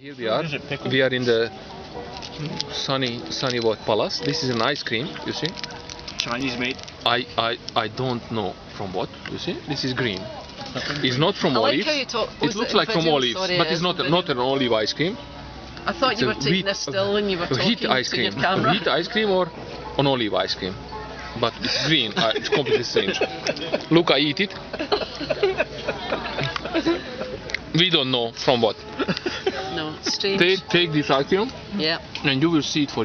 Here we are. Is it pickled? We are in the sunny sunny what palace. This is an ice cream. You see? Chinese made. I I I don't know from what. You see? This is green. It's not from I like olives. how you talk- it looks it like from video? olives, Sorry, but it's not video. not an olive ice cream. I thought It's you were taking wheat- this still and you were a talking heat ice to cream. your camera. A heat ice cream or an olive ice cream. But it's green. Uh, it's completely strange. Look, I eat it. we don't know from what. No. Take take this ice cream Yeah. and you will see it for